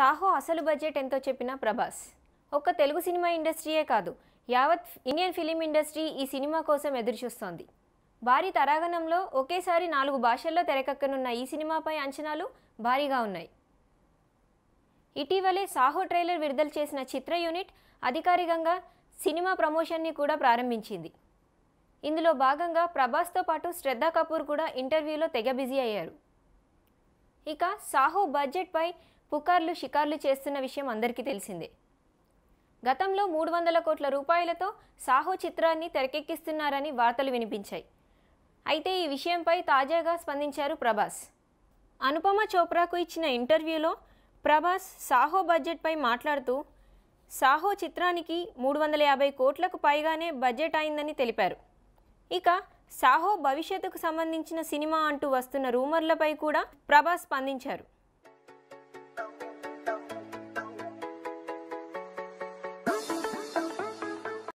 సాహో అసలు బడ్జెట్ ఎంతో చెప్పిన ప్రభాస్. ఒక్క తెలుగు సినిమా ఇండస్ట్రీయే కాదు యావత్ ఇండియన్ ఫిలిం ఇండస్ట్రీ ఈ సినిమా కోసం ఎదురుచూస్తోంది. భారీ తరాగణంలో ఒకేసారి నాలుగు భాషల్లో తెరకెక్కనున్న ఈ సినిమాపై అంచనాలు భారీగా ఉన్నాయి. ఇటీవలే సాహో ట్రైలర్ విడుదల చేసిన చిత్ర యూనిట్ అధికారికంగా సినిమా ప్రమోషన్ని కూడా ప్రారంభించింది. ఇందులో భాగంగా ప్రభాస్తో పాటు శ్రద్ధా కపూర్ కూడా ఇంటర్వ్యూలో తెగ బిజీ అయ్యారు. ఇక సాహో బడ్జెట్పై పుకార్లు షికార్లు చేస్తున్న విషయం అందరికీ తెలిసిందే. గతంలో మూడు వందల కోట్ల రూపాయలతో సాహో చిత్రాన్ని తెరకెక్కిస్తున్నారని వార్తలు వినిపించాయి. అయితే ఈ విషయంపై తాజాగా స్పందించారు ప్రభాస్. అనుపమ చోప్రాకు ఇచ్చిన ఇంటర్వ్యూలో ప్రభాస్ సాహో బడ్జెట్పై మాట్లాడుతూ సాహో చిత్రానికి మూడు వందల యాభై కోట్లకు పైగానే బడ్జెట్ అయిందని తెలిపారు. ఇక సాహో భవిష్యత్తుకు సంబంధించిన సినిమా అంటూ వస్తున్న రూమర్లపై కూడా ప్రభాస్ స్పందించారు.